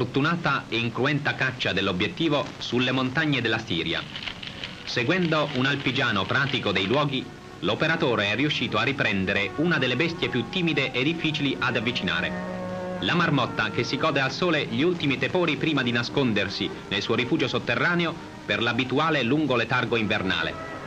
Fortunata e incruenta caccia dell'obiettivo sulle montagne della Stiria. Seguendo un alpigiano pratico dei luoghi, l'operatore è riuscito a riprendere una delle bestie più timide e difficili ad avvicinare. La marmotta che si code al sole gli ultimi tepori prima di nascondersi nel suo rifugio sotterraneo per l'abituale lungo letargo invernale.